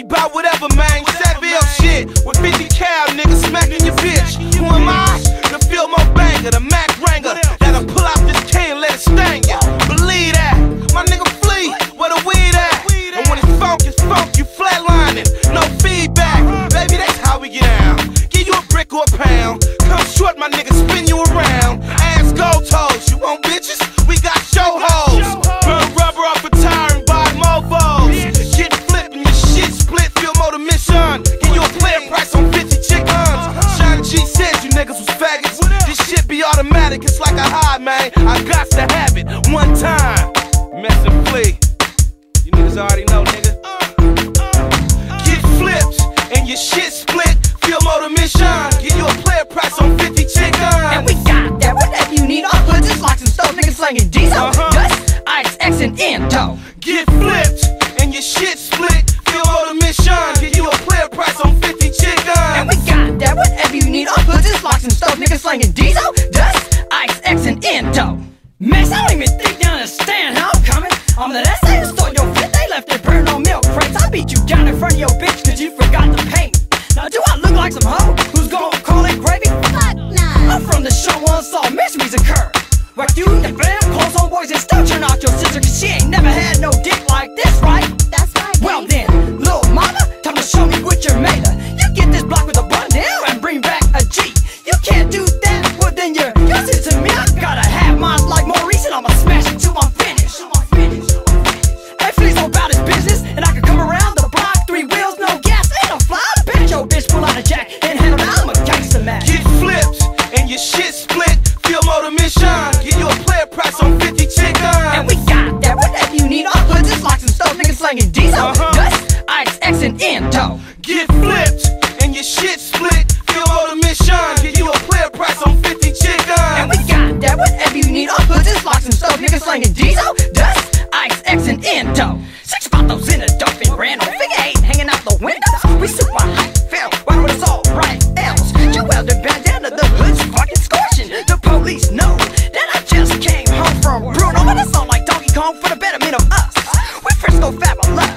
money by whatever, man. Saville shit with 50 cal, nigga smacking your bitch. Who am I? The Fillmore banger, the Mac Ranger. That'll pull out this can let it sting ya. Believe that. My nigga Flea, where the weed at? And when it's funk, it's funk, you flatlining. No feedback. Baby, that's how we get down. Give you a brick or a pound. Come short, my nigga, spin you around. Ass gold toes. You want bitches? Automatic. It's like a high, man. I got to have it one time. Mess and Flea. You niggas already know, nigga. Get flipped and your shit split. Feel motor mission. Give you a player price on 50 chickens. And we got that, whatever you need. All hoods is locks and stuff, niggas slanging diesel, Uh-huh. dust, ice, X, and Endo. Get flipped and your shit split. Feel motor mission. Give you a player price on 50 chicken. And we got that, whatever you need. All hoods is locks and stuff, niggas slanging diesel, I'm the last thing who stole your fit, they left it burn on milk crates. I beat you down in front of your bitch cause you forgot to pay me. Now do I look like some hoe who's gonna call it gravy? Fuck nah. I'm from the show one saw mysteries occur. Where you the fam, close on boys and still turn out your sister cause she ain't never had no dick like this, right? That's right. Well then, little mama, time to show me what you're made of. You get this block with a bun down and bring back a G. You can't do mission. Give you a player price on 50 And we got that, whatever you need. All hoods locks and stuff, niggas slanging diesel, Uh-huh. dust, ice, X, and Endo. Get flipped from Bruno, but it's all like Donkey Kong for the betterment of us. We're Frisco Fabulous.